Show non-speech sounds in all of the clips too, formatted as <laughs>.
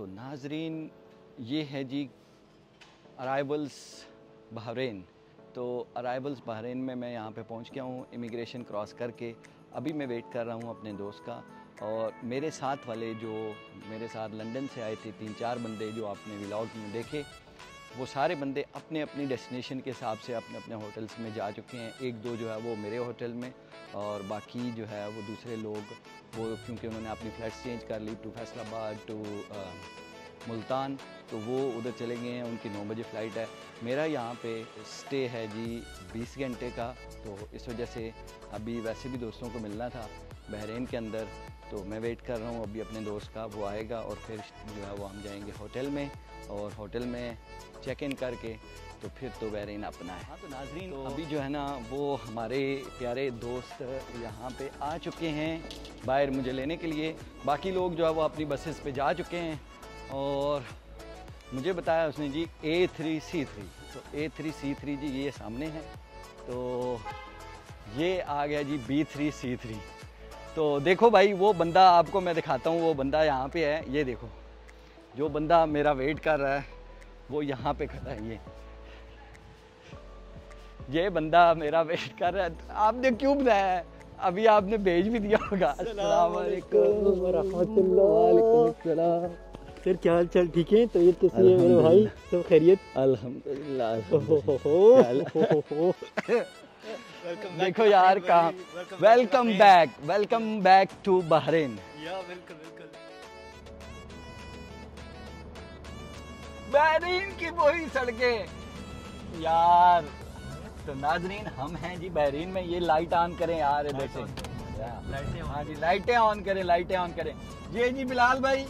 तो नाजरीन, ये है जी अराइवल्स बहरीन। तो अराइवल्स बहरीन में मैं यहाँ पे पहुँच गया हूँ इमिग्रेशन क्रॉस करके। अभी मैं वेट कर रहा हूँ अपने दोस्त का और मेरे साथ वाले जो, मेरे साथ लंदन से आए थे, तीन चार बंदे जो आपने व्लॉग में देखे वो सारे बंदे अपने अपने डेस्टिनेशन के हिसाब से अपने अपने होटल्स में जा चुके हैं। एक दो जो है वो मेरे होटल में और बाकी जो है वो दूसरे लोग, वो क्योंकि उन्होंने अपनी फ़्लाइट्स चेंज कर ली टू फैसलाबाद, टू मुल्तान तो वो उधर चले गए हैं। उनकी नौ बजे फ़्लाइट है। मेरा यहाँ पे स्टे है जी बीस घंटे का। तो इस वजह से अभी वैसे भी दोस्तों को मिलना था बहरीन के अंदर। तो मैं वेट कर रहा हूँ अभी अपने दोस्त का वो आएगा और फिर जो है वो हम जाएँगे होटल में और होटल में चेक इन करके तो फिर तो बहरीन अपना है। हाँ तो नाजरीन तो अभी जो है ना वो हमारे प्यारे दोस्त यहाँ पे आ चुके हैं बाहर मुझे लेने के लिए। बाकी लोग जो है वो अपनी बसेस पे जा चुके हैं और मुझे बताया उसने जी ए थ्री सी थ्री तो ए थ्री सी थ्री जी ये सामने है। तो ये आ गया जी बी थ्री सी थ्री तो देखो भाई वो बंदा आपको मैं दिखाता हूँ वो बंदा यहाँ पे है ये देखो। जो बंदा मेरा वेट कर रहा है वो यहाँ पे खड़ा है ये। ये बंदा मेरा वेट कर रहा है आपने क्यों बनाया है? अभी आपने भेज भी दिया होगा। सर क्या हाल चाल ठीक है? तबीयत कैसी है मेरे भाई? सब खैरियत? अल्हम्दुलिल्लाह <laughs> देखो यार कहाँ welcome back welcome back to Bahrain Bahrain की वही सड़कें। यार तो नाजरीन हम हैं जी बहरीन में। ये लाइट ऑन करें यार से हाँ जी लाइटें ऑन करें लाइटें ऑन करें। ये जी बिलाल भाई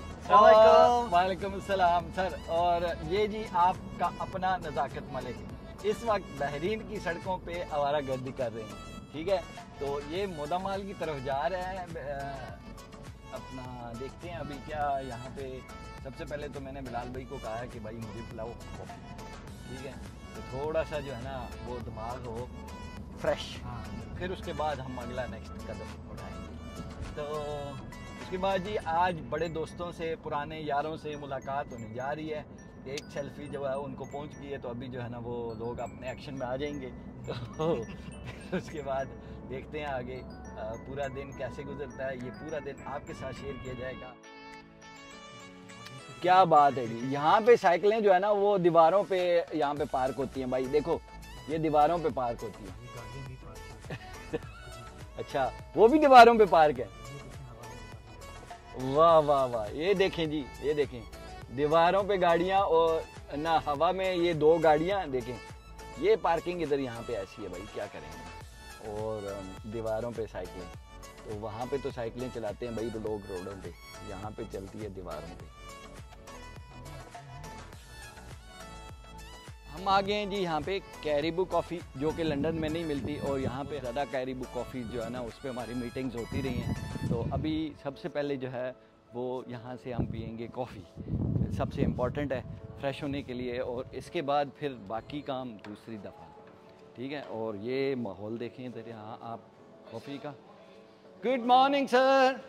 वालेकुम अस्सलाम सर। और ये जी आपका अपना नज़ाकत मलिक। इस वक्त बहरीन की सड़कों पे आवारा गर्दी कर रहे हैं ठीक है? तो ये मोदामाल की तरफ़ जा रहे हैं अपना देखते हैं अभी क्या यहाँ पे सबसे पहले तो मैंने बिलाल भाई को कहा है कि भाई मुझे पिलाओ ठीक है? तो थोड़ा सा जो है ना वो दिमाग हो फ्रेश हाँ। फिर उसके बाद हम अगला नेक्स्ट कदम उठाएँगे। तो उसके बाद जी आज बड़े दोस्तों से पुराने यारों से मुलाकात होने जा रही है। एक सेल्फी जो है उनको पहुँच गई है तो अभी जो है ना वो लोग अपने एक्शन में आ जाएँगे। तो उसके बाद देखते हैं आगे पूरा दिन कैसे गुजरता है ये पूरा दिन आपके साथ शेयर किया जाएगा। क्या बात है जी। यहाँ पे साइकिलें जो है ना वो दीवारों पे यहाँ पे पार्क होती हैं भाई। देखो ये दीवारों पे पार्क होती है। <laughs> अच्छा वो भी दीवारों पे पार्क है? वाह वाह वाह। ये देखें जी ये देखें। दीवारों पे गाड़ियाँ और ना हवा में ये दो गाड़ियाँ, देखें, ये पार्किंग इधर यहाँ पे ऐसी है भाई, क्या करेंगे और दीवारों पे साइकिलें तो वहाँ पे तो साइकिलें चलाते हैं भाई लोग रोडों पे, यहाँ पे चलती है दीवारों पे। हम आ गए हैं जी यहाँ पे कैरीबू कॉफ़ी, जो कि लंदन में नहीं मिलती, और यहाँ पे ज़्यादा कैरीबू कॉफ़ी जो है ना, उस पर हमारी मीटिंग्स होती रही हैं। तो अभी सबसे पहले जो है, वो यहाँ से हम पियेंगे कॉफ़ी। सबसे इंपॉर्टेंट है फ्रेश होने के लिए और इसके बाद फिर बाकी काम दूसरी दफ़ा। ठीक है? और ये माहौल देखें इधर यहाँ, आप कॉफ़ी का। गुड मॉर्निंग सर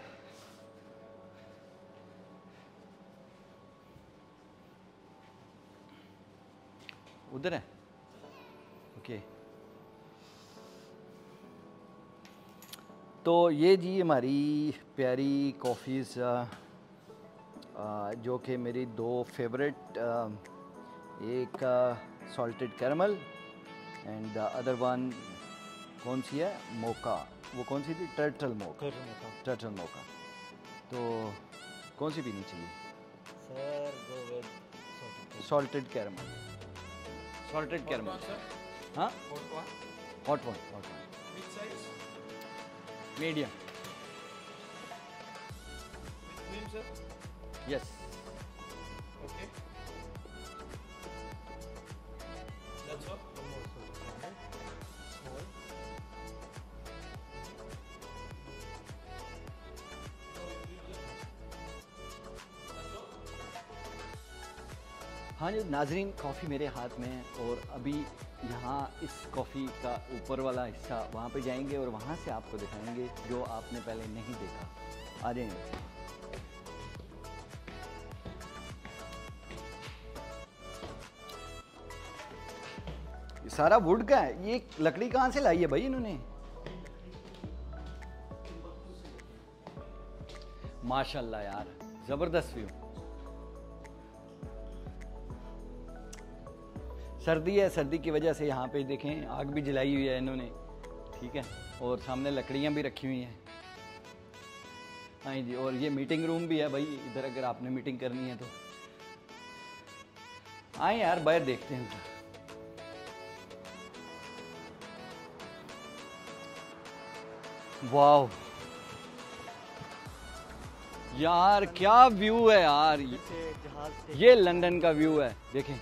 उधर है? ओके तो ये जी हमारी प्यारी कॉफ़ीज़ जो कि मेरी दो फेवरेट एक salted caramel and the other one कौन सी है? मोका। वो कौन सी थी? टर्टल मोका टर्टल मोका तो कौन सी पीनी चाहिए? Sir go with salted caramel salted caramel हाँ? Hot one hot one medium yes हाँ जी नाजरीन कॉफ़ी मेरे हाथ में है और अभी यहाँ इस कॉफ़ी का ऊपर वाला हिस्सा वहाँ पे जाएँगे और वहाँ से आपको दिखाएँगे जो आपने पहले नहीं देखा। आ जाएँगे सारा वुड का है। ये लकड़ी कहाँ से लाई है भाई इन्होंने? माशाल्लाह यार, ज़बरदस्त व्यू सर्दी है, सर्दी की वजह से यहाँ पे देखें, आग भी जलाई हुई है इन्होंने। ठीक है? और सामने लकड़ियाँ भी रखी हुई हैं। हाँ जी, और ये मीटिंग रूम भी है भाई, इधर अगर आपने मीटिंग करनी है तो। आए यार, बाहर देखते हैं। वाह यार, क्या व्यू है यार। ये लंदन का व्यू है, देखें। <laughs>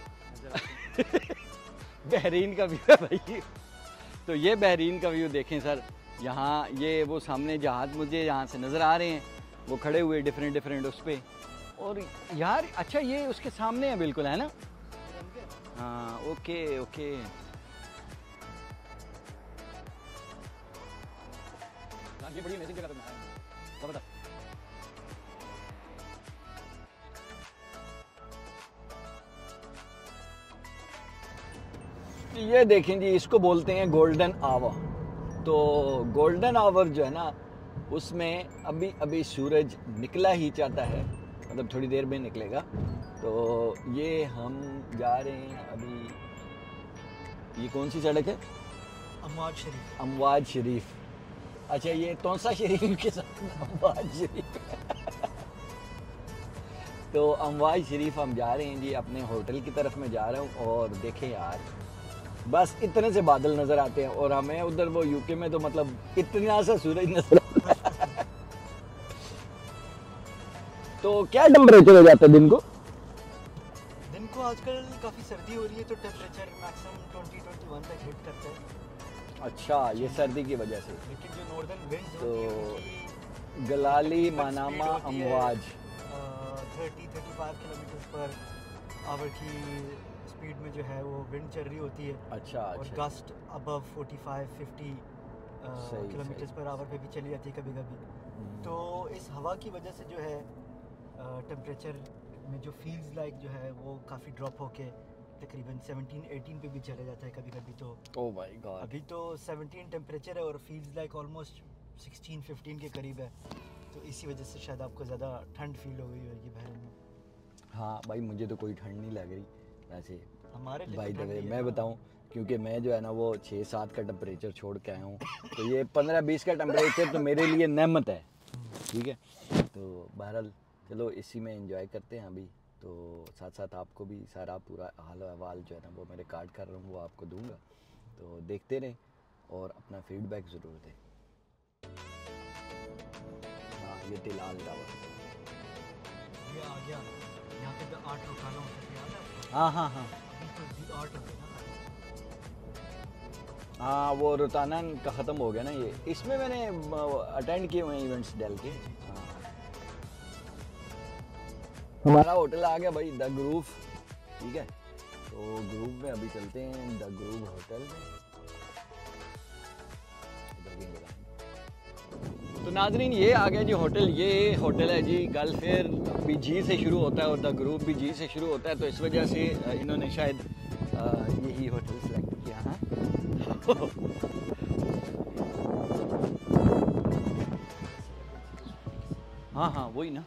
बहरीन का व्यू है भाई। तो ये बहरीन का व्यू देखें सर। यहाँ ये वो सामने जहाज़ मुझे यहाँ से नज़र आ रहे हैं। वो खड़े हुए डिफरेंट डिफरेंट उस पर और यार अच्छा ये उसके सामने है बिल्कुल, है ना? हाँ ओके ओके ये बड़ी अमेजिंग जगह पे बनाया है। ज़बरदस्त। ये देखें जी इसको बोलते हैं गोल्डन आवर तो गोल्डन आवर जो है ना उसमें अभी अभी सूरज निकला ही चाहता है मतलब थोड़ी देर में निकलेगा। तो ये हम जा रहे हैं अभी ये कौन सी सड़क है? अमवाज शरीफ। अमवाज शरीफ। अच्छा ये तौसा शरीफ के साथ अमवाज शरीफ तो अमवाज शरीफ हम जा रहे हैं जी, अपने होटल की तरफ़ में जा रहा हूँ और देखें यार, बस इतने से बादल नज़र आते हैं और हमें उधर वो यूके में तो मतलब इतना सा सूरज नज़र तो क्या टेम्परेचर हो जाता है दिन को? दिन को आजकल काफ़ी सर्दी हो रही है तो टेम्परेचर मैक्सिमम 20 21 तक हिट करता है। अच्छा ये सर्दी की वजह से। लेकिन जो नॉर्दर्न विंड्स तो Galali Manama Amwaj thirty thirty five kilometre per hour की स्पीड में जो है वो विंड चल रही होती है। अच्छा और गस्ट अबव 45 50 सही, किलोमीटर पर आवर पे भी चली जाती है कभी कभी हम्म। तो इस हवा की वजह से जो है टेम्परेचर में जो फील्स लाइक जो है वो काफ़ी ड्रॉप होके तकरीबन 17 18 पे भी चले जाता है कभी कभी तो। ओ माय गॉड अभी तो 17 टेम्परेचर है और फील्स लाइक ऑलमोस्ट 16 15 के करीब है। तो इसी वजह से शायद आपको ज़्यादा ठंड फील हो गई होगी बहन में। हाँ भाई मुझे तो कोई ठंड नहीं लग रही वैसे। हमारे भाई तो मैं। बताऊँ क्योंकि मैं जो है ना वो छः सात का टेम्परेचर छोड़ के आया हूँ तो ये पंद्रह बीस का टेम्परेचर तो मेरे लिए नहमत है। <laughs> ठीक है? तो बहरहाल चलो इसी में एंजॉय करते हैं अभी। तो साथ साथ आपको भी सारा पूरा हाल अहवाल जो है ना वो मेरे कार्ड कर रहा हूँ वो आपको दूँगा। तो देखते रहें और अपना फीडबैक ज़रूर दें। हाँ ये तिलाल टावर ये आ गया। यहाँ पे द आर्ट रुकाना होता था याद है? हाँ हाँ हाँ। तो हो हाँ वो रुताना का ख़त्म हो गया ना ये। इसमें मैंने अटेंड किए हुए हैं इवेंट्स डेल के। हाँ। हमारा होटल आ गया भाई द ग्रूव ठीक है? तो ग्रूव में अभी चलते हैं द ग्रूव होटल। तो नाजरीन, ये आ गया जी होटल, ये होटल है जी गल फेयर भी जी से शुरू होता है और द ग्रुप भी जी से शुरू होता है तो इस वजह से इन्होंने शायद यही होटल सेलेक्ट किया हाँ? <laughs> हाँ हाँ वही ना।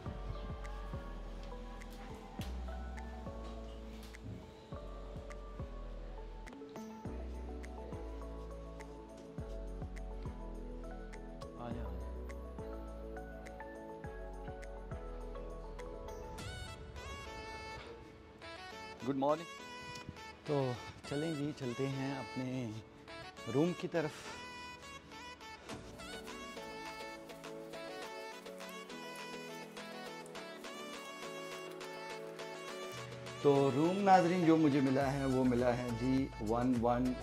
मॉर्निंग तो चलें जी, चलते हैं अपने रूम की तरफ़। तो रूम नाजरीन जो मुझे मिला है, वो मिला है जी वन वन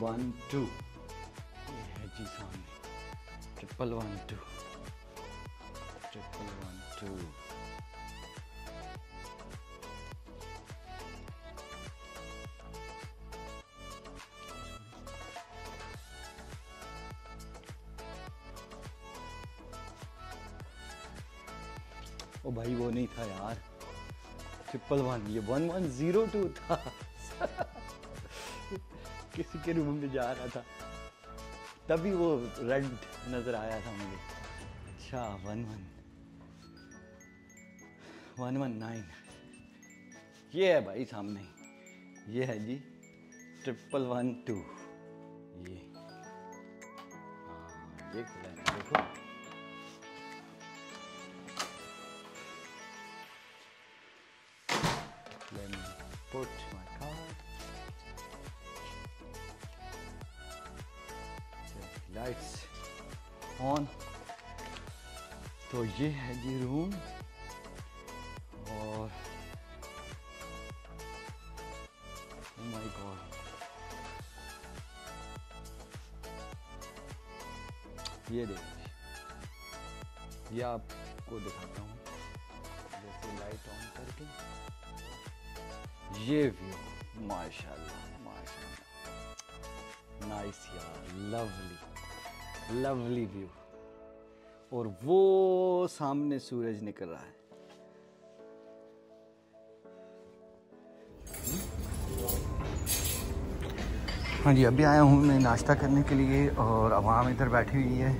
वन टू है जी सामने triple one two triple one two था यार। ट्रिपल वन ये वन वन ज़ीरो टू था। किसी के रूम में जा रहा था। तभी वो रेड नज़र आया था मुझे। अच्छा one one one one nine ये है भाई सामने। ये है जी ट्रिपल वन टू ये। हाँ ये खुला put my card. Lights on तो ये है जी रूम और माय गॉड ये देखिए। ये आपको दिखाता हूँ। ये व्यू माशाल्लाह माशाल्लाह नाइस यार लवली लवली व्यू और वो सामने सूरज निकल रहा है। हाँ जी, अभी आया हूँ मैं नाश्ता करने के लिए और आवाम इधर बैठी हुई है।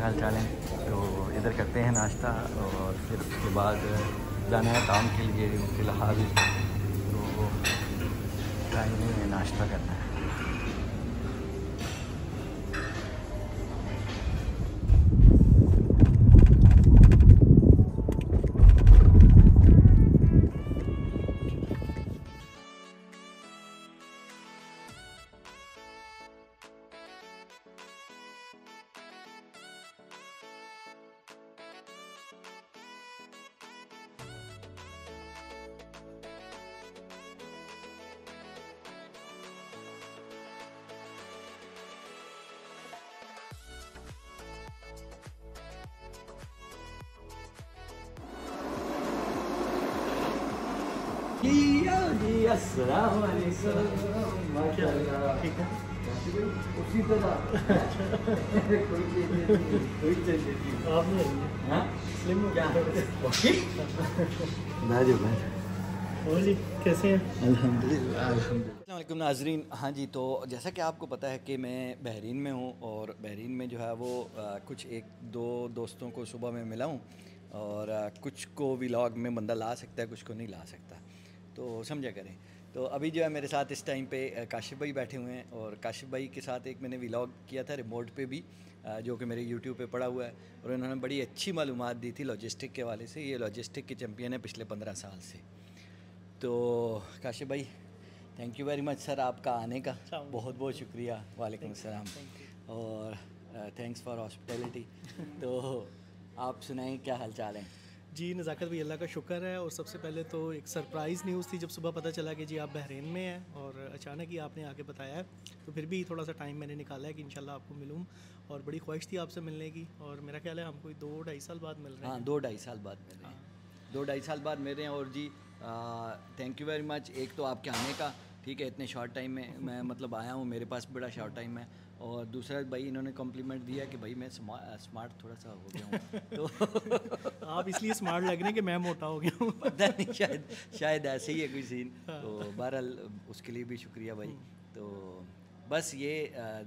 हाल चाल है? तो इधर करते हैं नाश्ता और फिर उसके बाद जाना है काम के लिए फ़िलहाल तो टाइम नहीं है नाश्ता करना है। कैसे हैं अल्हम्दुलिल्लाह। अल्हम्दुलिल्लाह नाजरीन। हाँ जी तो जैसा कि आपको पता है कि मैं बहरीन में हूँ और बहरीन में जो है वो आ, कुछ एक दो दोस्तों को सुबह में मिला हूँ और आ, कुछ को व्लॉग में बंदा ला सकता है कुछ को नहीं ला सकता। तो समझा करें। तो अभी जो है मेरे साथ इस टाइम पे काशिफ भाई बैठे हुए हैं और काशिफ भाई के साथ एक मैंने व्लॉग किया था रिमोट पे भी जो कि मेरे यूट्यूब पे पड़ा हुआ है और उन्होंने बड़ी अच्छी मालूम दी थी लॉजिस्टिक के वाले से। ये लॉजिस्टिक के चैम्पियन है पिछले पंद्रह साल से। तो काशिफ भाई thank you very much sir आपका आने का। बहुत बहुत शुक्रिया वालेकुम अस्सलाम और थैंक्स फॉर हॉस्पिटैलिटी तो आप सुनाएँ क्या हाल चाल है? जी नज़ाकत भाई अल्लाह का शुक्र है। और सबसे पहले तो एक सरप्राइज़ न्यूज़ थी जब सुबह पता चला कि जी आप बहरीन में हैं और अचानक ही आपने आके बताया है। तो फिर भी थोड़ा सा टाइम मैंने निकाला है कि इंशाल्लाह आपको मिलूँ और बड़ी ख्वाहिश थी आपसे मिलने की। और मेरा ख्याल है हम कोई दो ढाई साल बाद मिल रहे हैं हाँ। हैं दो ढाई साल बाद मिल रहे हैं। दो ढाई साल बाद मिल रहे हैं और जी थैंक यू वेरी मच एक तो आपके आने का ठीक है इतने शॉर्ट टाइम में मैं मतलब आया हूँ मेरे पास बड़ा शॉर्ट टाइम है। और दूसरा भाई इन्होंने कॉम्प्लीमेंट दिया कि भाई मैं स्मार्ट थोड़ा सा हो गया हूँ। तो <laughs> आप इसलिए स्मार्ट लग रहे हैं कि मैं मोटा हो गया हूँ। <laughs> पता नहीं शायद शायद ऐसे ही है कोई सीन तो बहरहाल उसके लिए भी शुक्रिया भाई। तो बस ये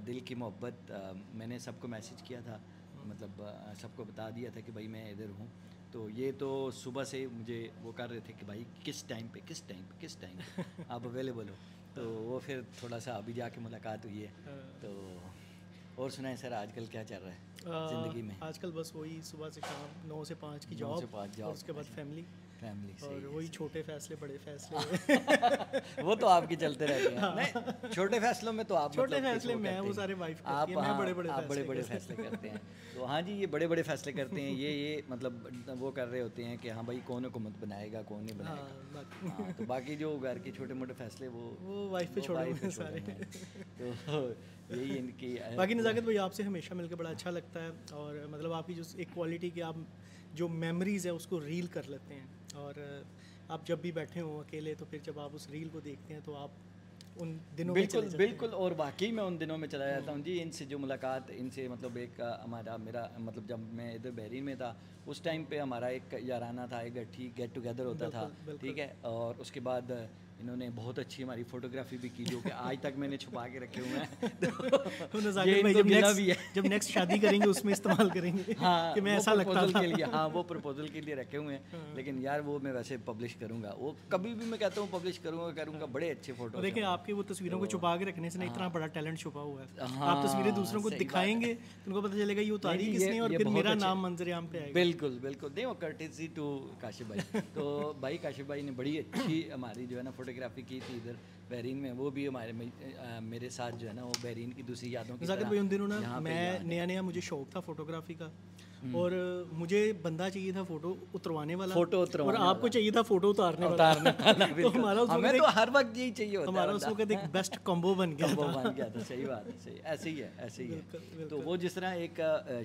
दिल की मोहब्बत मैंने सबको मैसेज किया था। मतलब सबको बता दिया था कि भाई मैं इधर हूँ। तो ये तो सुबह से मुझे वो कर रहे थे कि भाई किस टाइम पे किस टाइम पे किस टाइम पे? <laughs> आप अवेलेबल हो। तो वो फिर थोड़ा सा अभी जाके मुलाकात हुई है। तो और सुनाए सर आजकल क्या चल रहा है ज़िंदगी में? आजकल बस वही सुबह से शाम नौ से पाँच की जॉब से पाँच जॉब, उसके बाद अच्छा। फैमिली फैमिली और वही छोटे फैसले बड़े फैसले। <laughs> वो तो आपके चलते रहते हैं। नहीं छोटे फैसलों में तो आप छोटे मतलब फैसले मैं, वो सारे वाइफ करती आप मैं हाँ, बड़े-बड़े आप बड़े बड़े फैसले करते हैं। तो हाँ जी ये बड़े बड़े फैसले करते हैं। ये ये मतलब वो कर रहे होते हैं कि हाँ भाई कौन हुकूमत बनाएगा कौन नहीं हाँ बनाएगा बाकी। हाँ, तो बाकी जो घर के छोटे मोटे फैसले वो वो वाइफ पे छोड़े सारे। तो यही इनकी <laughs> बाकी नज़ाकत भाई आपसे हमेशा मिलकर बड़ा अच्छा लगता है और मतलब आपकी जो एक क्वालिटी की आप जो मेमोरीज़ है उसको रील कर लेते हैं। और आप जब भी बैठे हों अकेले तो फिर जब आप उस रील को देखते हैं तो आप उन दिनों बिल्कुल बिल्कुल और वाकई मैं उन दिनों में चला जाता हूँ। जी इनसे जो मुलाकात इनसे मतलब एक हमारा मेरा मतलब जब मैं इधर बहरीन में था उस टाइम पे हमारा एक याराना था एक ठीक गेट टुगेदर होता बिल्कुल, था ठीक है? और उसके बाद इन्होंने बहुत अच्छी हमारी फोटोग्राफी भी की जो कि आज तक मैंने छुपा के रखे हुए हैं। <laughs> तो <laughs> ये भाई जब नेक्स्ट भी है। <laughs> जब नेक्स्ट शादी करेंगे उसमें इस्तेमाल करेंगे। हाँ कि मैं ऐसा लगता था। के लिए हाँ वो प्रपोजल के लिए रखे हुए हैं। लेकिन यार वो मैं वैसे पब्लिश करूँगा। वो कभी भी मैं कहता हूँ पब्लिश करूँगा करूँगा बड़े अच्छे फ़ोटो देखिए आपकी वो तस्वीरों को छुपा के रखने से ना इतना बड़ा टैलेंट छुपा हुआ है। हाँ, आप तस्वीरें दूसरों को दिखाएँगे तो उनको पता चलेगा ये उतारी किसने और फिर मेरा नाम मंजर आम पे आएगा। बिल्कुल बिल्कुल। नहीं वो कर्टेसी टू काशिफ भाई। तो भाई काशिफ भाई ने बड़ी अच्छी हमारी जो है ना फोटोग्राफी की थी इधर बहरीन में वो भी हमारे मेरे साथ जो है ना वो बहरीन की दूसरी यादों की जाकिर भाई उन दिनों ना मैं नया नया मुझे शौक था फोटोग्राफी का। और मुझे बंदा चाहिए था फ़ोटो उतरवाने वाला। फ़ोटो उतरवाने और आपको चाहिए था फ़ोटो उतारने वाला। उतारने <laughs> वाला तो हमारा हमें तो हर वक्त यही चाहिए होता हमारा उस वक्त एक बेस्ट कॉम्बो बन गया वो बन गया था सही बात है सही ऐसे ही है ऐसे ही है। तो वो जिस तरह एक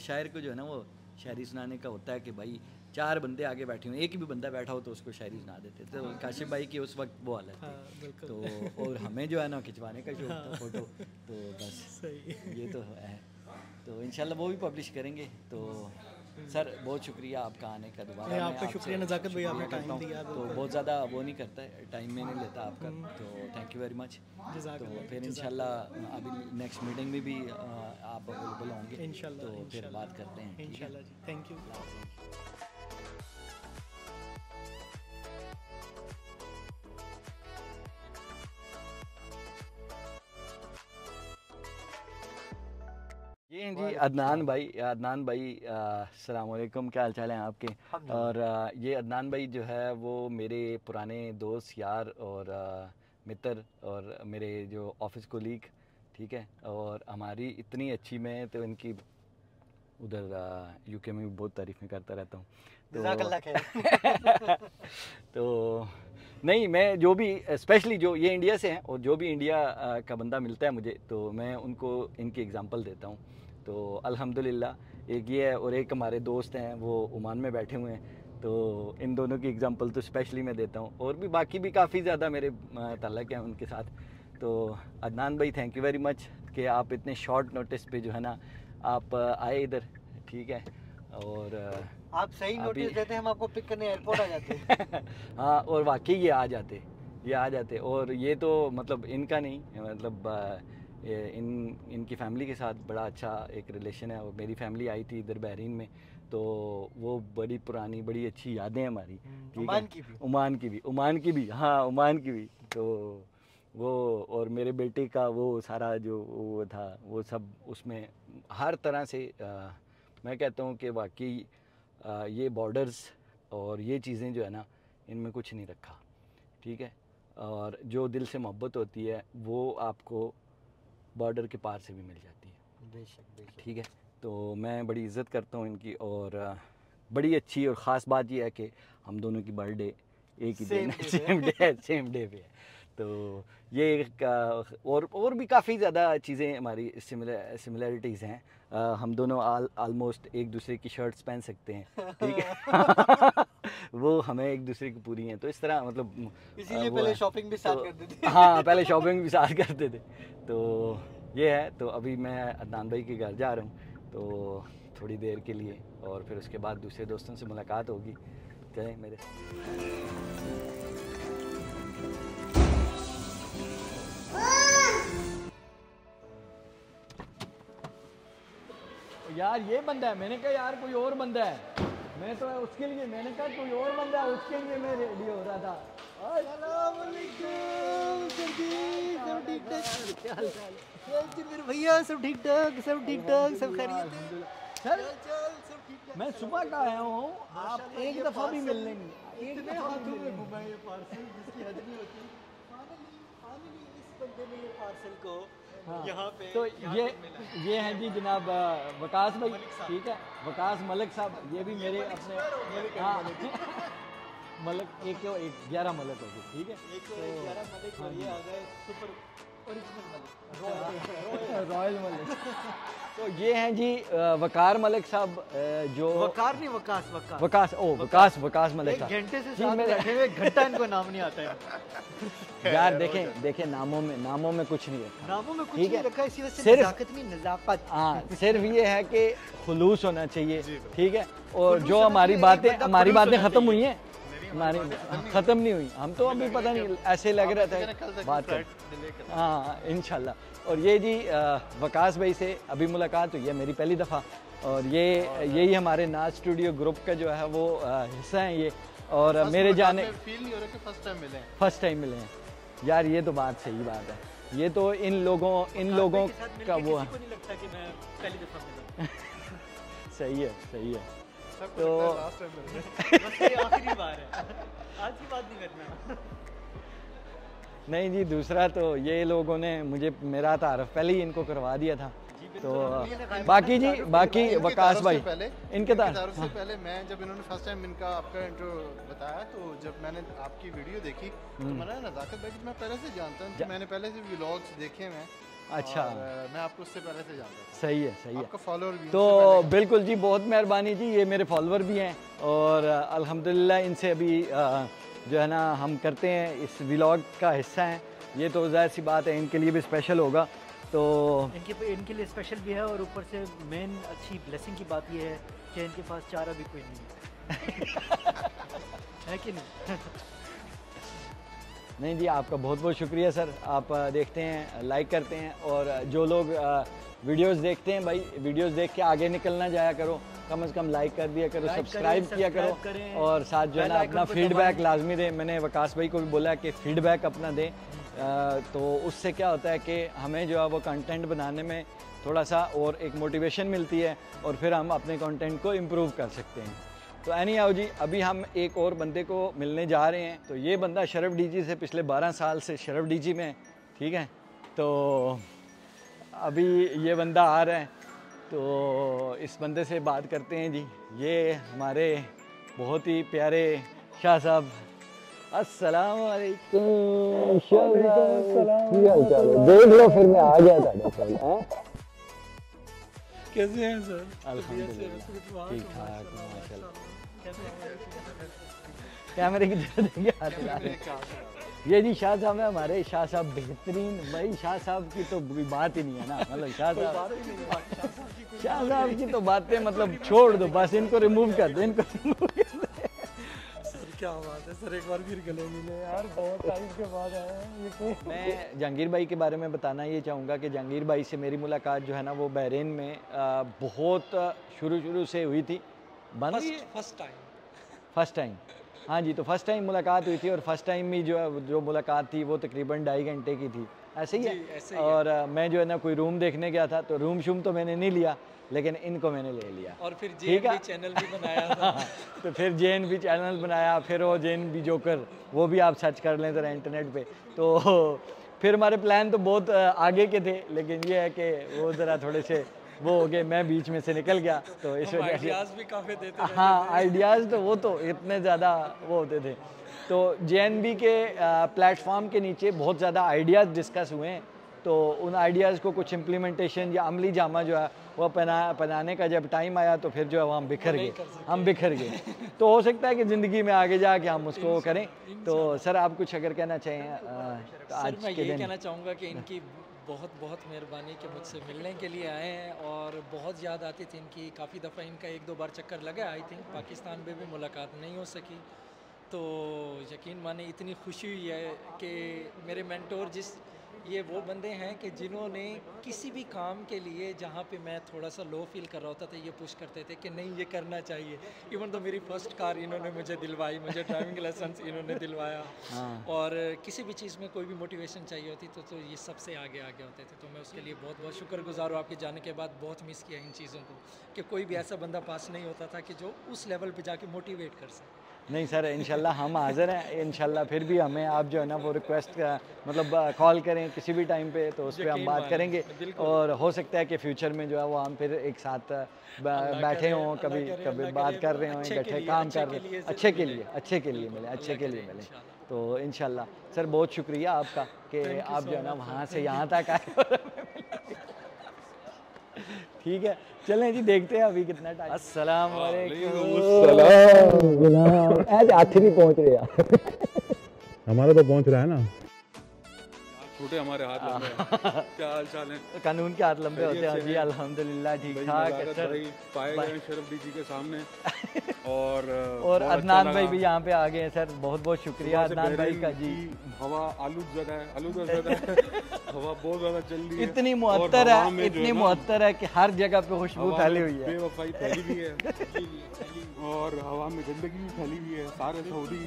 शायर को जो है ना वो शायरी सुनाने का होता है कि भाई चार बंदे आगे बैठे हुए एक भी बंदा बैठा हो तो उसको शायरी सुना देते तो काशिफ भाई की उस वक्त वो हालत हाँ, थी तो और हमें जो है ना खिंचवाने का शौक था फ़ोटो। तो बस <laughs> ये तो है। तो इंशाल्लाह वो भी पब्लिश करेंगे। तो सर बहुत शुक्रिया आपका आने का दोबारा। आपका शुक्रिया नज़ाकत भाई, आपने टाइम दिया, तो बहुत ज़्यादा वो नहीं करता है टाइम में नहीं लेता आपका। तो थैंक यू वेरी मच तो फिर इंशाल्लाह अभी नेक्स्ट मीटिंग में भी आप अवेलेबल होंगे। तो फिर बात करते हैं है? थैंक यू ये जी। अदनान भाई अदनान भाई अस्सलाम वालेकुम क्या हाल चाल हैं आपके? और अ, ये अदनान भाई जो है वो मेरे पुराने दोस्त यार और मित्र और मेरे जो ऑफ़िस कोलीग ठीक है? और हमारी इतनी अच्छी में तो इनकी उधर यूके में भी बहुत तारीफ़ें करता रहता हूँ। तो <laughs> तो नहीं मैं जो भी स्पेशली जो ये इंडिया से हैं और जो भी इंडिया का बंदा मिलता है मुझे तो मैं उनको इनकी एग्जांपल देता हूँ। तो अल्हम्दुलिल्लाह एक ये है और एक हमारे दोस्त हैं वो ओमान में बैठे हुए हैं। तो इन दोनों की एग्जांपल तो स्पेशली मैं देता हूँ। और भी बाकी भी काफ़ी ज़्यादा मेरे ताल्लुक हैं उनके साथ। तो अदनान भाई थैंक यू वेरी मच कि आप इतने शॉर्ट नोटिस पे जो है ना आप आए इधर ठीक है? और आप सही नोटिस देते हैं हम आपको पिक करने एयरपोर्ट आ जाते <laughs> हाँ। और वाकई ये आ जाते ये आ जाते। और ये तो मतलब इनका नहीं मतलब इन इनकी फैमिली के साथ बड़ा अच्छा एक रिलेशन है। और मेरी फैमिली आई थी इधर बहरीन में तो वो बड़ी पुरानी बड़ी अच्छी यादें हैं हमारी। ओमान की भी। ओमान की भी ओमान की भी हाँ ओमान की भी। तो वो और मेरे बेटे का वो सारा जो वो था वो सब उसमें हर तरह से अ, मैं कहता हूँ कि वाकई ये बॉर्डर्स और ये चीज़ें जो है ना इनमें कुछ नहीं रखा। ठीक है? और जो दिल से मोहब्बत होती है वो आपको बॉर्डर के पार से भी मिल जाती है। बेशक बेशक। ठीक है? तो मैं बड़ी इज़्ज़त करता हूँ इनकी और बड़ी अच्छी और ख़ास बात यह है कि हम दोनों की बर्थडे एक ही दिन सेम डे सेम डे पे है। तो ये एक और और भी काफ़ी ज़्यादा चीज़ें हमारी सिमिलर सिमिलरिटीज़ हैं। अ, हम दोनों आल आलमोस्ट एक दूसरे की शर्ट्स पहन सकते हैं ठीक है? <laughs> वो हमें एक दूसरे की पूरी हैं तो इस तरह मतलब इसीलिए पहले शॉपिंग भी साथ तो- करते थे। हाँ पहले शॉपिंग भी साथ करते थे। तो ये है तो अभी मैं अदनान भाई के घर जा रहा हूँ तो थोड़ी देर के लिए और फिर उसके बाद दूसरे दोस्तों से मुलाकात होगी। चलें मेरे। यार ये बंदा है। मैंने कहा यार कोई और बंदा है। मैं तो उसके लिए। मैंने कहा कोई और बंदा है उसके लिए मैं रेडी हो रहा था। मेरे भैया सब ठीक ठाक सब ठीक ठाक सब खैरियत सर चल सब मैं सुबह का आया हूँ। आप एक दफ़ा भी मिल लेंगे एक दफ़ा पार्सल जिसकी हद नहीं होती। बंदे ने ये पार्सल को हाँ, यहाँ पे तो यहाँ ये पे ये हैं जी जनाब वकास भाई ठीक है? वकास मलिक साहब ये भी मेरे अपने हाँ। मलिक। <laughs> एक एक ग्यारह मलक हो गए ठीक है? एक तो ग्यारह मलिक और ये आ गए सुपर रॉयल मलिक <laughs> तो ये हैं जी वकार मलिक साहब जो वकार नहीं वकास वकार वकास ओ वकास। वकास मलिक साहब। घंटे से साथ मेरे- बैठे हुए घंटा इनको नाम नहीं आता है। <laughs> यार देखें देखें नामों में नामों में कुछ नहीं रखा नामों में कुछ नहीं है। रखा इसी वजह से सिर्फ- नजाकत नहीं नजाकत हाँ सिर्फ़ ये है कि खुलूस होना चाहिए <laughs> ठीक है? और जो हमारी बातें हमारी बातें ख़त्म हुई हैं। हमारी ख़त्म नहीं हुई। हम तो अभी पता नहीं ऐसे लग रहा था बात कर। हाँ। इनशाला और ये जी वकास भाई से अभी मुलाकात हुई है मेरी पहली दफ़ा। और ये यही हमारे नाच स्टूडियो ग्रुप का जो है वो हिस्सा है ये। और मेरे जाने फील नहीं हो रहा कि फ़र्स्ट टाइम मिले हैं। फ़र्स्ट टाइम मिले हैं। यार ये तो बात सही बात है। ये तो इन लोगों इन लोगों का वो है। नहीं <laughs> सही है सही है। तो हैं। <laughs> है नहीं करना। नहीं जी दूसरा तो ये लोगों ने मुझे मेरा तारफ पहले ही इनको करवा दिया था। तो बाकी जी बाकी वकास भाई पहले इनके तार तारुफ से पहले मैं जब इन्होंने फ़र्स्ट टाइम इनका आपका इंट्रो बताया तो जब मैंने आपकी वीडियो देखी तो हम्म। मैंने नज़ाकत भाई मैं पहले से जानता हूँ मैंने पहले से व्लॉग्स देखे हैं। अच्छा। मैं आपको उससे पहले से जानता था। सही है सही है। आपका फॉलोअर भी तो बिल्कुल जी बहुत मेहरबानी जी ये मेरे फॉलोअर भी हैं और अल्हम्दुलिल्लाह इनसे अभी जो है ना हम करते हैं इस व्लॉग का हिस्सा हैं। ये तो ज़ाहिर सी बात है इनके लिए भी स्पेशल होगा। तो इनके इनके लिए स्पेशल भी है और ऊपर से मेन अच्छी ब्लेसिंग की बात यह है कि इनके पास चारा भी कोई नहीं है। <laughs> है कि नहीं? <laughs> नहीं जी आपका बहुत बहुत शुक्रिया सर। आप देखते हैं लाइक करते हैं और जो लोग वीडियोस देखते हैं भाई वीडियोस देख के आगे निकलना जाया करो। कम से कम लाइक कर दिया करो सब्सक्राइब किया करो और साथ जो है ना अपना फीडबैक लाजमी दें। मैंने वकास भाई को भी बोला कि फीडबैक अपना दें। तो उससे क्या होता है कि हमें जो है वो कंटेंट बनाने में थोड़ा सा और एक मोटिवेशन मिलती है और फिर हम अपने कंटेंट को इम्प्रूव कर सकते हैं। तो एनी आओ जी अभी हम एक और बंदे को मिलने जा रहे हैं। तो ये बंदा शरफ डीजी से पिछले 12 साल से शरफ डीजी में ठीक है? तो अभी ये बंदा आ रहा है। तो इस बंदे से बात करते हैं जी। ये हमारे बहुत ही प्यारे शाह साहब। अस्सलाम। शाह देख लो फिर मैं आ गया था कैसे हैं सर? अल्हम्दुलिल्लाह ठीक ठाक माशाल्लाह। कैमरे की तरफ़ देखिए हाथ हिला रहे। ये जी शाह साहब है हमारे शाह साहब बेहतरीन। भाई शाह साहब की तो बात ही नहीं है ना मतलब शाह साहब शाह साहब की तो बातें मतलब छोड़ दो बस इनको रिमूव कर दो इनको remove कर दो। क्या बात है? सर एक बार फिर गले मिले यार बहुत टाइम के बाद आए हैं ये मैं जहांगीर भाई के बारे में बताना ये चाहूँगा कि जहांगीर भाई से मेरी मुलाकात जो है ना वो बहरीन में बहुत शुरू शुरू से हुई थी? फ़र्स्ट टाइम फ़र्स्ट टाइम हाँ जी तो फ़र्स्ट टाइम मुलाकात हुई थी और फ़र्स्ट टाइम भी जो है जो मुलाकात थी वो तकरीबन ढाई घंटे की थी। ऐसे ही है? और मैं जो है ना कोई रूम देखने गया था तो रूम शूम तो मैंने नहीं लिया लेकिन इनको मैंने ले लिया। और फिर है? चैनल भी बनाया था। <laughs> तो फिर जे एन बी चैनल बनाया फिर वो जे एन बी जोकर वो भी आप सर्च कर लें ज़रा इंटरनेट पे। तो <laughs> फिर हमारे प्लान तो बहुत आगे के थे लेकिन ये है कि वो ज़रा थोड़े से वो हो गए मैं बीच में से निकल गया तो इस वजह से भी काफ़ी देते हाँ आइडियाज़ तो वो तो इतने ज़्यादा वो होते थे। तो जेएनबी के प्लेटफॉर्म के नीचे बहुत ज़्यादा आइडियाज़ डिस्कस हुए हैं। तो उन आइडियाज़ को कुछ इम्प्लीमेंटेशन या अमली जामा जो है वो पहना पहनाने का जब टाइम आया तो फिर जो है वो हम बिखर गए। हम बिखर गए। तो हो सकता है कि ज़िंदगी में आगे जाके हम उसको करें। तो सर आप कुछ अगर कहना चाहें तो आज मैं के दिन। कहना चाहूँगा कि इनकी बहुत बहुत मेहरबानी कि मुझसे मिलने के लिए आए हैं और बहुत याद आती थी इनकी। काफ़ी दफ़ा इनका एक दो बार चक्कर लगा आई थिंक पाकिस्तान में भी मुलाकात नहीं हो सकी। तो यकीन माने इतनी खुशी हुई है कि मेरे मैंटोर जिस ये वो बंदे हैं कि जिन्होंने किसी भी काम के लिए जहाँ पे मैं थोड़ा सा लो फील कर रहा होता था ये पुश करते थे कि नहीं ये करना चाहिए। इवन तो मेरी फ़र्स्ट कार इन्होंने मुझे दिलवाई मुझे ड्राइविंग लाइसेंस इन्होंने दिलवाया। हाँ। और किसी भी चीज़ में कोई भी मोटिवेशन चाहिए होती तो तो ये सबसे आगे आगे होते थे। तो मैं उसके लिए बहुत बहुत शुक्रगुजार हूँ आपके जाने के बाद बहुत मिस किया इन चीज़ों को कि कोई भी ऐसा बंदा पास नहीं होता था कि जो उस लेवल पर जाके मोटिवेट कर सके। नहीं सर इंशाल्लाह हम हाज़िर हैं। इंशाल्लाह फिर भी हमें आप जो है ना वो रिक्वेस्ट मतलब कॉल करें किसी भी टाइम पे तो उस पर हम बात करेंगे। और हो सकता है कि फ्यूचर में जो है वो हम फिर एक साथ बैठे हों कभी कभी बात कर। रहे हों इकट्ठे काम कर रहे हैं। अच्छे के लिए अच्छे के लिए मिले अच्छे के लिए मिले। तो इंशाल्लाह सर बहुत शुक्रिया आपका कि आप जो है ना वहाँ से यहाँ तक आए। ठीक है। चलें जी देखते हैं अभी कितना टाइम अस्सलाम। वालेकुम ऐसे हाथ नहीं पहुँच रहे यार हमारा तो पहुँच रहा है ना। छोटे हमारे हाथ लंबे। हैं क्या हाल चाल है? कानून के हाथ लंबे होते हैं। जी हैं? अल्हम्दुलिल्लाह ठीक ठाक है सर पाए गए शरफ जी के सामने। <laughs> और और अच्छा अदनान भाई भी यहाँ पे आ गए हैं सर। बहुत बहुत शुक्रिया अदनान भाई का जी। हवा आलूद ज़्यादा है आलूद ज़्यादा है। <laughs> हवा बहुत ज़्यादा चल रही है। इतनी मुअत्तर है इतनी मुअत्तर है कि हर जगह पे खुशबू फैली हुई है। बेवफाई फैली हुई है। <laughs> और हवा में गंदगी भी फैली हुई है सारे सऊदी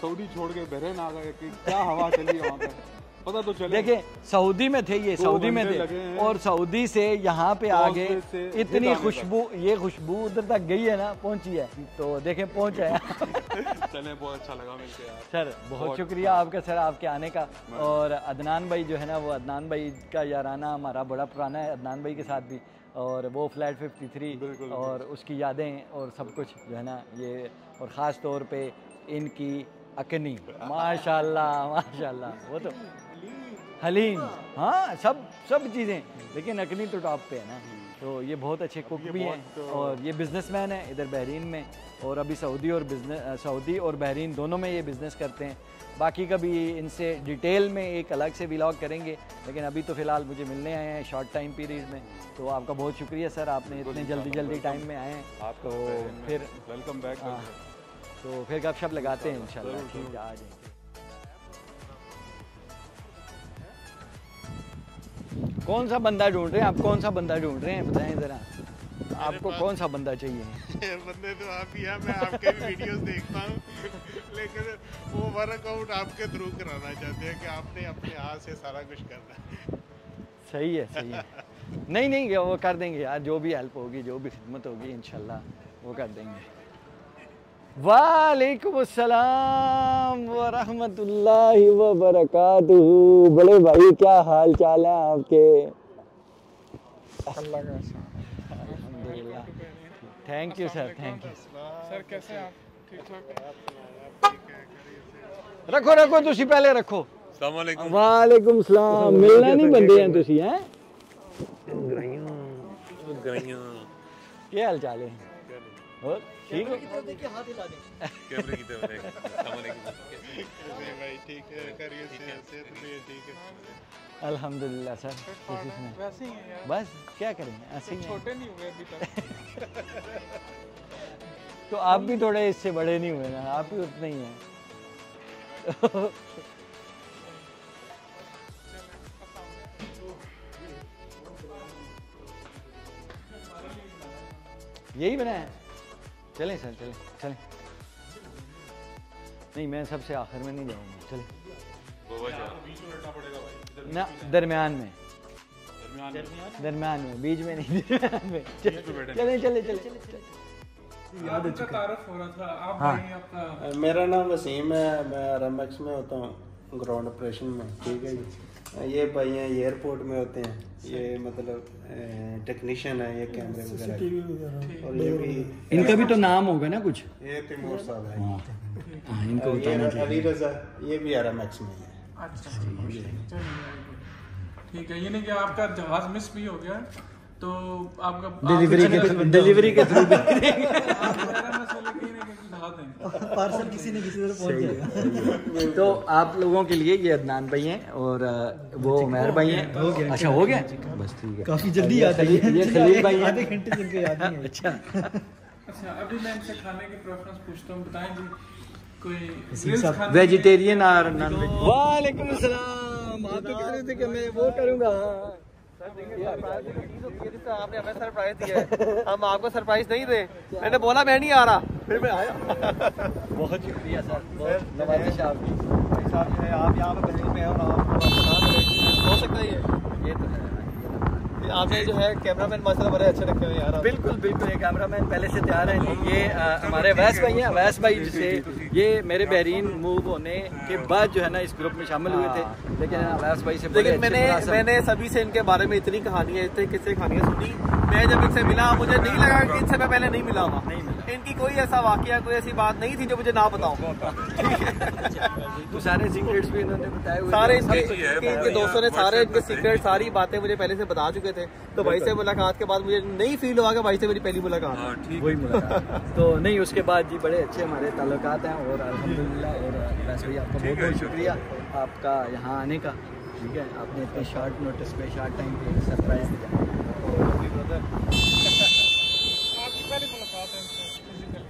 सऊदी छोड़ के बहरीन आ गए कि क्या हवा चली है वहाँ पे। पता तो चले। देखें सऊदी में थे ये सऊदी में थे। और सऊदी से यहाँ पे आ गए इतनी खुशबू ये खुशबू उधर तक गई है ना पहुँची है। तो देखें पहुँच है। <laughs> चले बहुत अच्छा लगा मिलके यार। सर बहुत शुक्रिया आपका सर आपके आने का। और अदनान भाई जो है ना वो अदनान भाई का याराना हमारा बड़ा पुराना है अदनान भाई के साथ भी। और वो फ्लैट 53 बिल्कुल, और उसकी यादें और सब कुछ जो है ना ये और ख़ास तौर पे इनकी अकनी। <laughs> माशाल्लाह माशाल्लाह। वो तो हलीम। हाँ। सब सब चीज़ें। लेकिन अकनी तो टॉप पे है ना। तो ये बहुत अच्छे कुक भी हैं। और ये बिजनेसमैन है इधर बहरीन में। और अभी सऊदी और बिज़नेस सऊदी और बहरीन दोनों में ये बिज़नेस करते हैं। बाकी कभी इनसे डिटेल में एक अलग से व्लॉग करेंगे। लेकिन अभी तो फ़िलहाल मुझे मिलने आए हैं शॉर्ट टाइम पीरियड में। तो आपका बहुत शुक्रिया सर आपने इतने जल्दी जल्दी टाइम में आए हैं। तो फिर वेलकम बैक हाँ। तो फिर गपशप लगाते हैं इंशाल्लाह। ठीक है कौन सा बंदा ढूंढ रहे हैं? आप कौन सा बंदा ढूंढ रहे हैं? बताएँ ज़रा। आपको कौन सा बंदा चाहिए? बंदे तो आप ही हैं मैं आपके भी वीडियोस देखता हूँ। लेकिन वो वर्कआउट आपके थ्रू कराना चाहते हैं कि आपने अपने हाथ से सारा कुछ करना है। सही है सही है। नहीं नहीं वो कर देंगे यार जो भी हेल्प होगी जो भी खिदमत होगी इंशाल्लाह वो कर देंगे। वालेकुम अस्सलाम व रहमतुल्लाहि व बरकातुहू बड़े भाई क्या हाल चाल है आपके? अल्लाह का अल्हम्दुलिल्लाह। Thank you sir thank you sir कैसे आप? ठीक ठाक? रखो रखो तुसी पहले रखो। वालेकुम सलाम मिलना नहीं बंदे हैं तुसी हैं? क्या हाल चाल है और? ठीक हो। कैमरे की तरफ़ देख। भाई ठीक है करिए सेहत सेहत भी ठीक है। अल्हम्दुलिल्लाह सर वैसे ही है बस क्या करेंगे? ऐसे ही छोटे नहीं हुए अभी तक। <laughs> तो आप भी थोड़े इससे बड़े नहीं हुए ना आप भी उतने ही हैं। <laughs> यही बना है? चलें सर चलें चलें। नहीं मैं सबसे आखिर में नहीं जाऊँगा चलें। ना दरमियान में। दरमियान में? बीच में नहीं दरमियान में। चले चले चले चले हाँ मेरा नाम वसीम है मैं आरएमएक्स में होता हूँ ग्राउंड ऑपरेशन में ठीक है जी। ये भाई हैं ये एयरपोर्ट में होते हैं। ये मतलब टेक्नीशियन है ये कैमरे वगैरह और ये भी इनका भी तो नाम होगा ना कुछ? ये तैमूर साहब है। हाँ, इनको बताना चाहिए। अली रजा ये भी आरएमएक्स में है। ठीक है। ये नहीं कि आपका जहाज़ मिस भी हो गया तो आपका डिलीवरी के डिलीवरी के थ्रू <laughs> पार्सल किसी न किसी तरह पहुँच जाएगा। <laughs> तो आप लोगों के लिए ये अदनान भाई हैं और वो उमेर भाई हैं। अच्छा हो गया? बस ठीक है। काफ़ी जल्दी याद आई है ये खलील भाई आधे घंटे से याद नहीं अच्छा। अच्छा अभी मैं इनसे खाने की प्रेफरेंस पूछता हूँ बताएँ जी कोई वेजिटेरियन और नॉन वेज वालेकुम सलाम। आप तो कह रहे थे कि मैं वो करूँगा। आपने हमें सरप्राइज़ दिया है। हम आपको सरप्राइज़ नहीं दे। मैंने बोला मैं नहीं आ रहा। फिर मैं आया। बहुत शुक्रिया सर। बहुत नवाजिश आपकी साहब जो है आप यहाँ पे बहरीन में हैं और आपको हो सकता है ये। ये तो है। ये आपने जो है कैमरामैन माशाल्लाह बड़े अच्छे रखे हुए यार बिल्कुल बिल्कुल ये कैमरामैन पहले से तैयार है। ये अ, हमारे वैस भाई हैं वैस भाई से ये मेरे बहरीन मूव होने के बाद जो है ना इस ग्रुप में शामिल हुए थे। लेकिन वैस भाई से लेकिन मैंने मैंने सभी से इनके बारे में इतनी कहानियाँ इतनी किस्से कहानियाँ सुनी। मैं जब इनसे मिला मुझे नहीं लगा कि इनसे मैं पहले नहीं मिला हुआ। नहीं मिला। इनकी कोई ऐसा वाकया कोई ऐसी बात नहीं थी जो मुझे ना बताओ। तो सारे सीक्रेट्स भी इन्होंने बताए सारे इनके दोस्तों ने सारे इनके सीक्रेट सारी बातें मुझे पहले से बता चुके थे। तो भाई से मुलाकात के बाद मुझे नहीं फील हुआ कि भाई से मेरी पहली मुलाकात वही मुलाकात। तो नहीं उसके बाद जी बड़े अच्छे हमारे ताल्लुकात हैं और अल्हम्दुलिल्लाह और वैसे भी आपका बहुत बहुत शुक्रिया। आपका यहाँ आने का ठीक है? आपने इतने शॉर्ट नोटिस पे शॉर्ट टाइम पे सरप्राइज़ दिया आपकी पहली मुलाकात है इनसे फिजिकली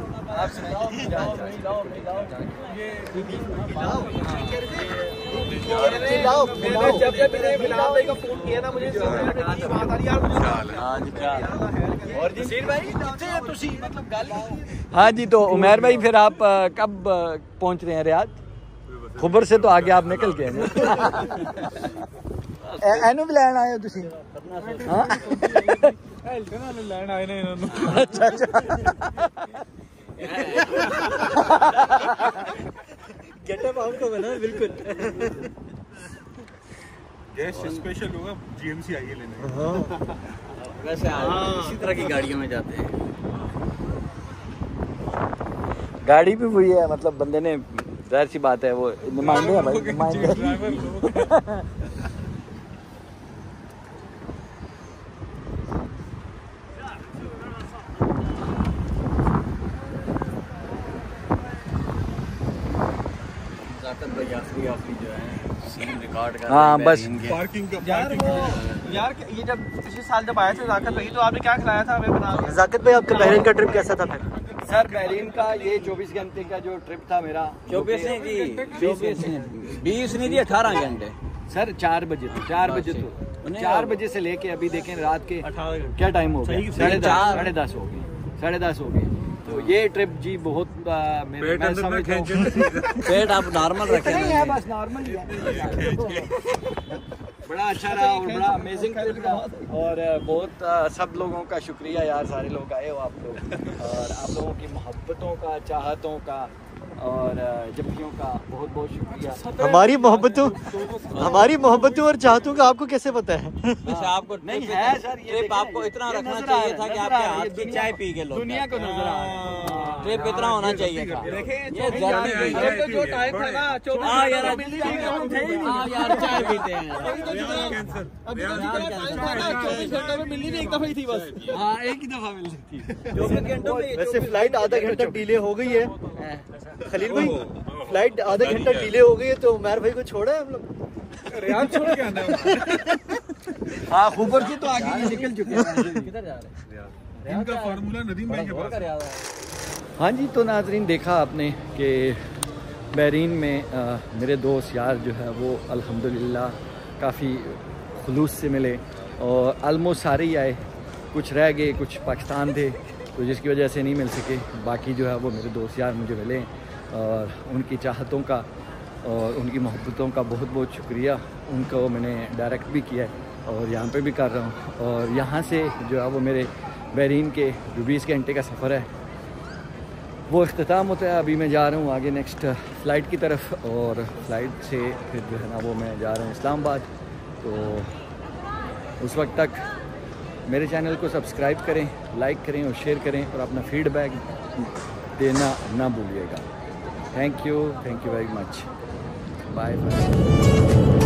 आप सुनाओ मिलाओ मिलाओ मिलाओ मिलाओ मैंने जब जब मैंने बिलाल भाई का फोन किया ना मुझे बात आ रही यार और जी सीर भाई कितने हैं तुसी मतलब गल हाँ जी तो उमैर भाई फिर आप अ, कब अ, पहुंच रहे हैं रियाद खुबर से तो आगे आप निकल गए हैं <laughs> एनु भी लैन आए हो तुसी हाँ हेल्थ ਨਾਲ ਲੈਣ ਆਏ ਨੇ ਇਹਨਾਂ ਨੂੰ अच्छा अच्छा गेटअप आपको बना बिल्कुल स्पेशल होगा जीएमसी आइए लेने। वैसे इसी तरह की गाड़ियों में जाते हैं। गाड़ी भी वही है मतलब बंदे ने ज़ाहिर सी बात है वो नुमाइंदे हैं भाई नुमाइंदे ड्राइवर लोग हाँ बस। पार्किंग का यार वो यार ये जब पिछले साल जब आए थे जाकर भाई तो आपने क्या खिलाया था? हमें बना के? जाकिर भाई आपका बहरीन का ट्रिप कैसा था फिर? सर बहरीन का ये 24 घंटे का जो ट्रिप था मेरा चौबीस नहीं जी चौबीस बीस नहीं जी अठारह घंटे। सर चार बजे तो चार बजे तो। चार बजे से लेके अभी देखें रात के क्या टाइम हो गया? साढ़े साढ़े दस हो गए। साढ़े दस हो गए। तो ये ट्रिप जी बहुत आ, मेरे मैं समझता हूँ। <laughs> पेट आप नॉर्मल रखें नहीं है बस नॉर्मल ही है। बड़ा अच्छा रहा और बड़ा अमेजिंग ट्रिप रहा। और बहुत सब लोगों का शुक्रिया यार सारे लोग आए हो आप लोग। <laughs> और आप लोगों की मोहब्बतों का चाहतों का और जफ्फियों का बहुत बहुत शुक्रिया। हमारी मोहब्बतों हमारी मोहब्बतों और चाहतों का आपको कैसे पता है? वैसे आपको नहीं ट्रिप है सर ये आपको इतना रखना चाहिए था कि आपके हाथ की चाय पी के लो दुनिया को नज़र आ रहा है। ट्रिप इतना होना चाहिए था। ये जर्नी अरे तो जो टाइम था ना चौबीस हाँ यार थे ही यार चाय पीते हैं। अभी तो तो था चौबीस घंटे में एक दफ़ा ही थी बस। हाँ एक ही दफ़ा मिल सकती है चौबीस घंटों में वैसे फ़्लाइट आधा घंटा डिले हो गई है। खलील भाई फ़्लाइट आधा घंटा डिले हो गई है तो उमर भाई को छोड़ा है हम लोग? रियाद छोड़ के आना है हाँ खूबर से तो आगे निकल चुके हैं। किधर जा रहे इनका फार्मूला नदीम भाई के पास। हैं। हाँ जी तो नाजरीन देखा आपने कि बहरीन में अ, मेरे दोस्त यार जो है वो अल्हम्दुलिल्लाह काफ़ी खलूस से मिले और आलमोस्ट सारे ही आए। कुछ रह गए कुछ पाकिस्तान थे तो जिसकी वजह से नहीं मिल सके। बाकी जो है वो मेरे दोस्त यार मुझे मिले। और उनकी चाहतों का और उनकी मोहब्बतों का बहुत बहुत शुक्रिया। उनको मैंने डायरेक्ट भी किया है और यहाँ पे भी कर रहा हूँ। और यहाँ से जो है वो मेरे बहरीन के जो बीस घंटे का सफ़र है, वो अख्ताम होता है। अभी मैं जा रहा हूँ आगे नेक्स्ट फ़्लाइट की तरफ़ और फ़्लाइट से फिर जो है ना वो मैं जा रहा हूँ इस्लामाबाद। तो उस वक्त तक मेरे चैनल को सब्सक्राइब करें लाइक करें और शेयर करें और अपना फीडबैक देना ना भूलिएगा। thank you thank you very much bye, bye.